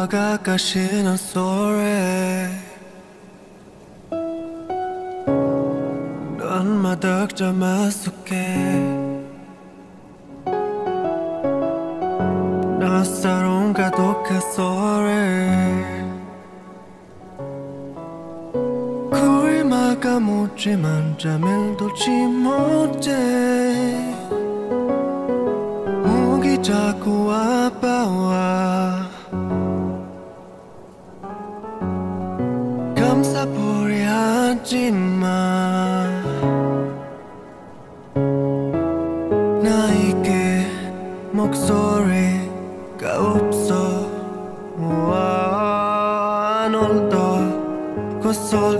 와 가까시는 소리 눈마닥 자마 속해 낯사롱 가독한 소리 거의 막아못지만 잠을 돌지 못해 목이 자꾸 아파 바라보려 하지마 나에게 목소리가 없어 뭐 안 울다 그솔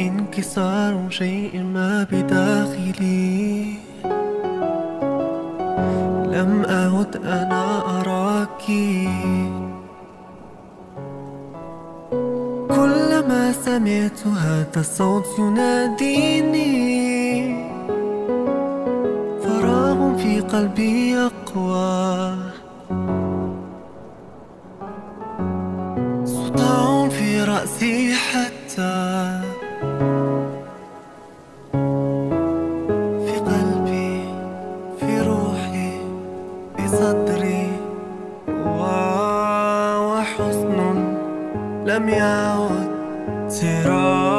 انكسار شيء ما بداخلي لم أعد أنا أراك كلما سمعت هذا الصوت يناديني فراغ في قلبي أقوى صداع في رأسي حتى la mia otterò.